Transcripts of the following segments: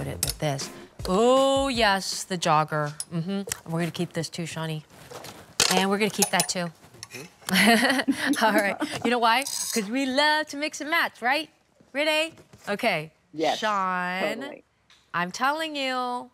put it with this. Oh, yes, the jogger. Mm-hmm. We're gonna keep this too, Shawnee. And we're gonna keep that too. All right. You know why? Because we love to mix and match, right? Renee? Okay. Yes, Sean, totally. I'm telling you,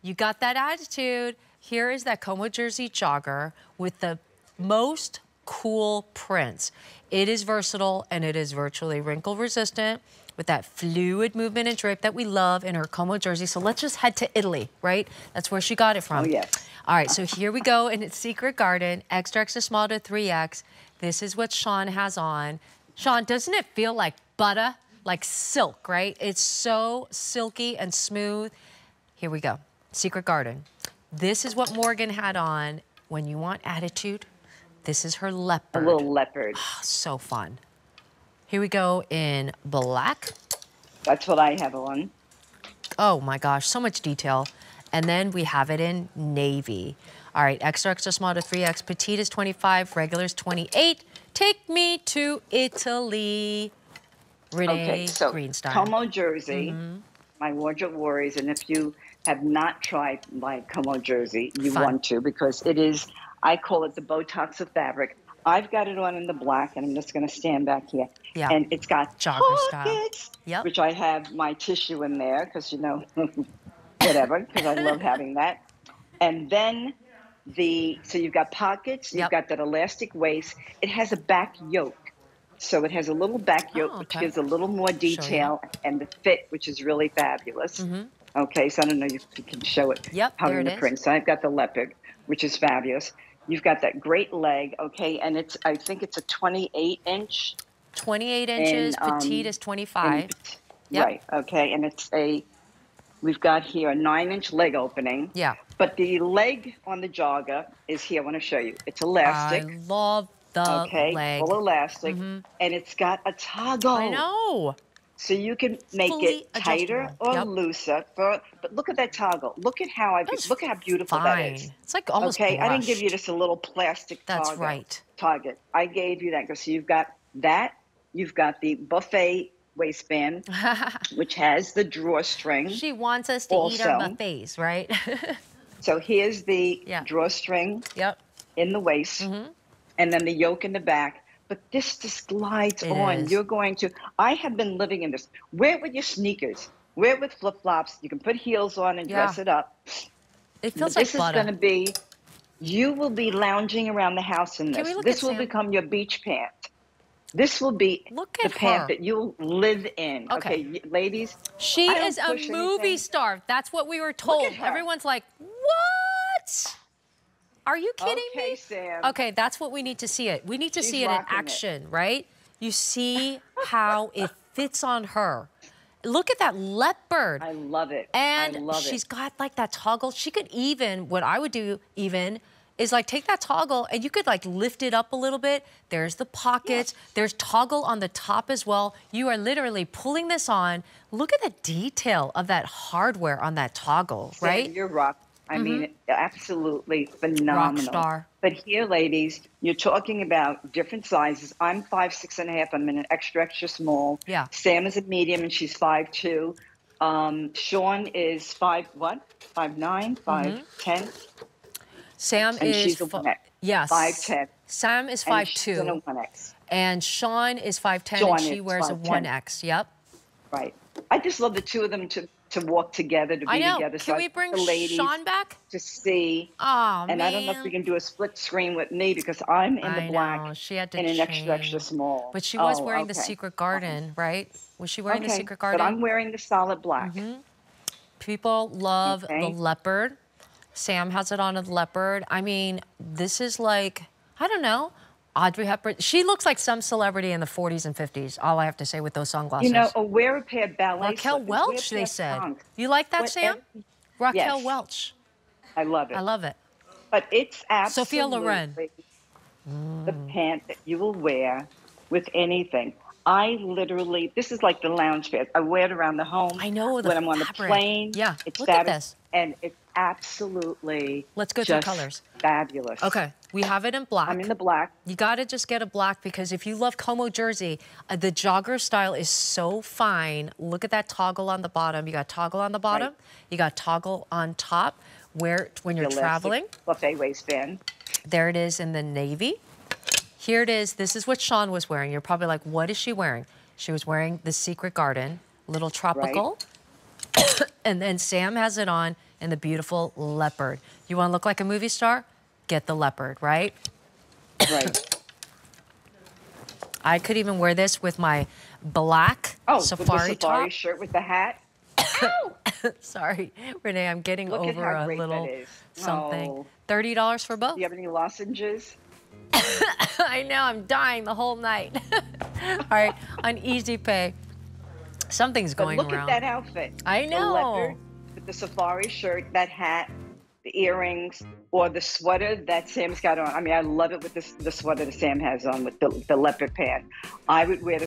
you got that attitude. Here is that Como Jersey jogger with the most cool prints. It is versatile and it is virtually wrinkle resistant with that fluid movement and drape that we love in her Como jersey. So let's just head to Italy, right? That's where she got it from. Oh, yes. All right, so here we go in its Secret Garden, extra, extra small to 3X. This is what Sean has on. Sean, doesn't it feel like butter? Like silk, right? It's so silky and smooth. Here we go, Secret Garden. This is what Morgan had on. When you want attitude, this is her leopard. A little leopard. So fun. Here we go in black. That's what I have on. Oh my gosh, so much detail. And then we have it in navy. All right, extra, extra small to 3X. Petite is 25, regular is 28. Take me to Italy. Renee Okay, so Greenstein. Como Jersey, Mm-hmm. my wardrobe worries, and if you have not tried my Como Jersey, you Fun. want to because it is. I call it the Botox of fabric. I've got it on in the black, and I'm just going to stand back here. Yeah. And it's got Jogger style. pockets, Yep. which I have my tissue in there because you know, whatever, because I love having that. And then the so you've got pockets, you've Yep. got that elastic waist. It has a back yoke. So it has a little back yoke, Oh, which gives a little more detail, and the fit, which is really fabulous. Mhm. Okay, so I don't know if you can show it. Yep, how there in it the print. So I've got the leopard, which is fabulous. You've got that great leg, okay, and it's I think it's a 28 inch. 28 inches, um, petite is 25. and- Yep. Right. Okay, and it's a. We've got here a nine inch leg opening. Yeah. But the leg on the jogger is here. I want to show you. It's elastic. I love the okay, leg. full elastic, Mhm. and it's got a toggle. I know. So you can make Fully it tighter or Yep. looser. For, but look at that toggle. Look at how I That's look at how beautiful Fine. that is. It's like almost okay, I didn't give you just a little plastic That's toggle, right. target. I gave you that. So you've got that. You've got the buffet waistband, which has the drawstring. she wants us to eat our Also- buffets, right? So here's the Yeah. drawstring yep. in the waist, Mhm. and then the yoke in the back. But this just glides It on. is. You're going to. I have been living in this. Wear it with your sneakers. Wear it with flip flops. You can put heels on and dress it up. It But feels like this is going to be. You will be lounging around the house in this. This will Sam? become your beach pant. This will be Look the at pant her. that you'll live in. Okay. y- ladies. She is a movie anything. star. That's what we were told. Everyone's like, what? Are you kidding okay, me? Sam. Okay, that's what we need to see it. We need to She's see it in rocking it. action, right? You see how it fits on her. Look at that leopard. I love it. And I love she's it. got like that toggle. She could even, what I would do even, is like take that toggle and you could like lift it up a little bit. There's the pockets. There's toggle on the top as well. You are literally pulling this on. Look at the detail of that hardware on that toggle, right? You're rock. I mean, absolutely phenomenal. Rock star. But here, ladies, you're talking about different sizes. I'm five, six and a half. I'm in an extra, extra small. Yeah. Sam is a medium, and she's five two. Um, Sean is five what? Five nine, five ten, Sam and is she's a X. yes. Five ten. Sam is and five she's in a two, one X. and Sean is five ten, Sean and she wears a one X. Yep. Right. I just love the two of them to to walk together, to be I know. together. Can so we I bring the ladies Sean back? to see? Oh and man. I don't know if we can do a split screen with me because I'm in the I black know. She had to and an extra, extra small. But she was Oh, wearing the. Secret Garden, right? Was she wearing the Secret Garden? But I'm wearing the solid black. Mm-hmm. People love the leopard. Sam has it on a leopard. I mean, this is like, I don't know, Audrey Hepburn. She looks like some celebrity in the 40s and 50s, all I have to say with those sunglasses. You know, or wear a pair of ballet Raquel slippers, a Welch, they said. thongs. You like that, Sam? Whatever- Raquel Yes. Welch. I love it. I love it. But it's absolutely Sophia Loren. the pant that you will wear with anything. I literally, this is like the lounge pants. I wear it around the home. I know, the when I'm on the plane. Yeah, it's look at fabulous, this. and it's absolutely. Let's go through colors. Fabulous. Okay. We have it in black. I'm in the black. You got to just get a black because if you love Como jersey, uh, the jogger style is so fine. Look at that toggle on the bottom. You got toggle on the bottom. Right. You got toggle on top. Where when you're elastic traveling, buffet waistband. there it is in the navy. Here it is. This is what Sean was wearing. You're probably like, what is she wearing? She was wearing the Secret Garden, little tropical. Right. and then Sam has it on in the beautiful leopard. You want to look like a movie star? Get the leopard, right? Right. I could even wear this with my black Oh, safari, with the safari top. shirt with the hat. Sorry, Renee, I'm getting Look over a little something. Oh. Thirty dollars for both. Do you have any lozenges? I know I'm dying the whole night. All right, on Easy Pay, something's But going look around. at that outfit. I The know. leopard with the safari shirt, that hat, the earrings, or the sweater that Sam's got on. I mean, I love it with this the sweater that Sam has on with the, the leopard pant. I would wear the